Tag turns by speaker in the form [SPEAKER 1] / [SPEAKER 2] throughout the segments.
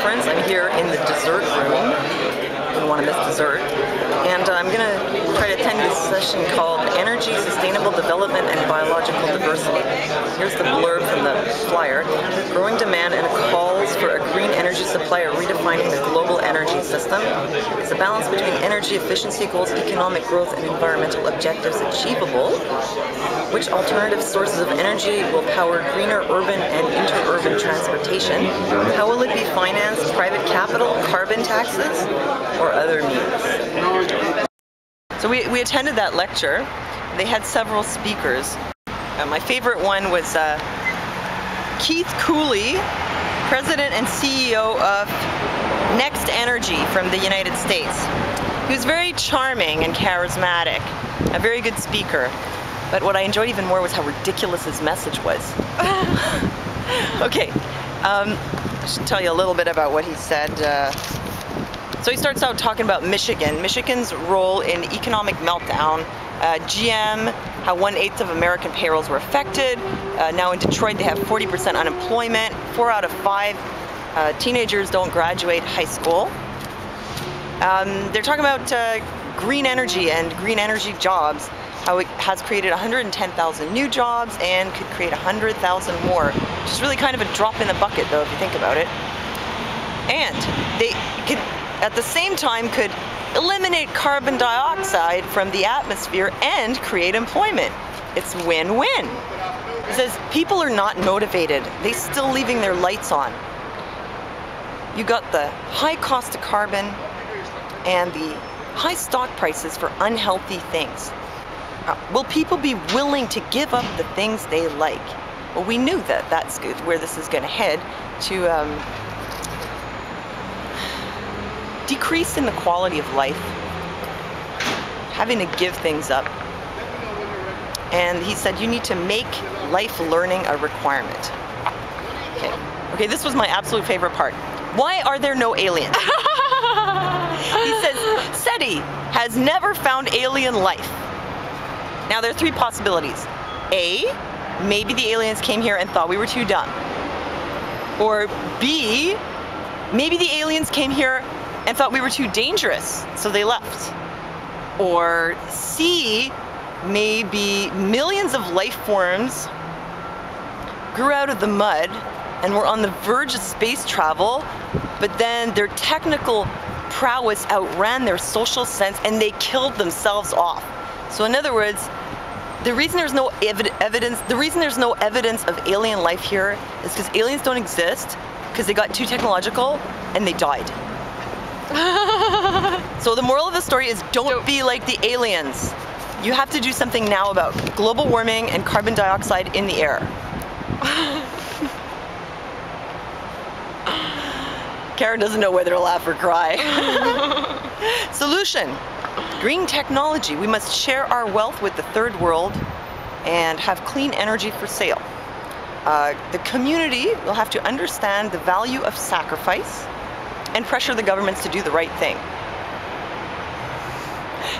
[SPEAKER 1] conference. I'm here in the dessert room. Don't want to miss dessert. And uh, I'm going to try to attend this session called Energy, Sustainable Development and Biological Diversity. Here's the blurb from the flyer. Growing demand and calls for a green energy supply are redefining the global energy system. Is the balance between energy efficiency goals, economic growth, and environmental objectives achievable? Which alternative sources of energy will power greener urban and interurban transportation? How will it be financed? Private capital, carbon taxes, or other means? So we, we attended that lecture. They had several speakers. Uh, my favorite one was uh, Keith Cooley, President and CEO of Next Energy from the United States. He was very charming and charismatic, a very good speaker. But what I enjoyed even more was how ridiculous his message was. okay, um, I should tell you a little bit about what he said. Uh, so he starts out talking about Michigan, Michigan's role in economic meltdown, uh, GM, how one eighth of American payrolls were affected. Uh, now in Detroit, they have 40% unemployment. Four out of five uh, teenagers don't graduate high school. Um, they're talking about uh, green energy and green energy jobs how it has created 110,000 new jobs and could create 100,000 more, is really kind of a drop in the bucket though if you think about it. And they could, at the same time, could eliminate carbon dioxide from the atmosphere and create employment. It's win-win. It says people are not motivated. They still leaving their lights on. You got the high cost of carbon and the high stock prices for unhealthy things. Uh, will people be willing to give up the things they like? Well, we knew that that's where this is going to head to um, decrease in the quality of life, having to give things up. And he said you need to make life learning a requirement. Okay, okay, this was my absolute favorite part. Why are there no aliens? he says SETI has never found alien life. Now there are three possibilities. A, maybe the aliens came here and thought we were too dumb. Or B, maybe the aliens came here and thought we were too dangerous, so they left. Or C, maybe millions of life forms grew out of the mud and were on the verge of space travel, but then their technical prowess outran their social sense and they killed themselves off. So in other words, the reason there's no ev evidence, the reason there's no evidence of alien life here is because aliens don't exist because they got too technological and they died. so the moral of the story is don't, don't be like the aliens. You have to do something now about global warming and carbon dioxide in the air. Karen doesn't know whether to laugh or cry. Solution. Green technology. We must share our wealth with the third world and have clean energy for sale. Uh, the community will have to understand the value of sacrifice and pressure the governments to do the right thing.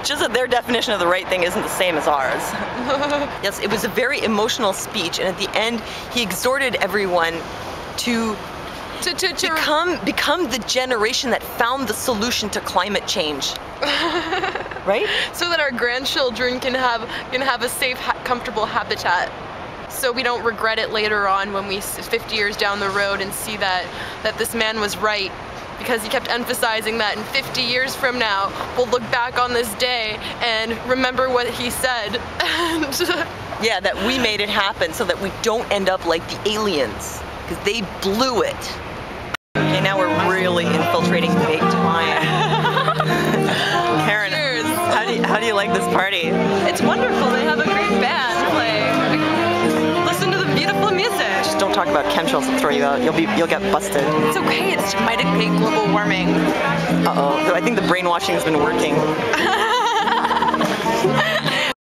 [SPEAKER 1] Just that their definition of the right thing isn't the same as ours. yes, it was a very emotional speech, and at the end, he exhorted everyone to to, to, to become become the generation that found the solution to climate change. right?
[SPEAKER 2] So that our grandchildren can have can have a safe, ha comfortable habitat. So we don't regret it later on when we 50 years down the road and see that that this man was right because he kept emphasizing that in 50 years from now we'll look back on this day and remember what he said and
[SPEAKER 1] yeah that we made it happen so that we don't end up like the aliens because they blew it Okay, now we're really infiltrating big time. Karen, How do, you, how do you like this party?
[SPEAKER 2] It's wonderful. They have a great band
[SPEAKER 1] don't talk about chemtrails and throw you out. You'll be you'll get busted.
[SPEAKER 2] It's okay. It's might be global warming.
[SPEAKER 1] Uh oh. I think the brainwashing has been working.